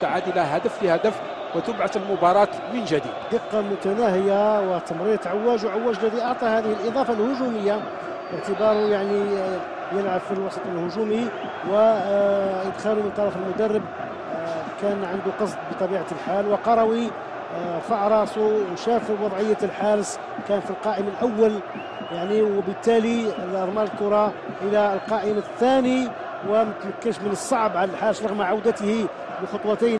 تعادل هدف لهدف وتبعث المباراة من جديد. دقة متناهية وتمريرة عواج وعواج الذي أعطى هذه الإضافة الهجومية. باعتباره يعني يلعب في الوسط الهجومي وإدخاله من طرف المدرب كان عنده قصد بطبيعة الحال. وقروي رفع راسه وشاف وضعية الحارس كان في القائم الأول يعني وبالتالي أرمى الكرة إلى القائم الثاني. ومتمكنش من الصعب على الحارس رغم عودته بخطوتين.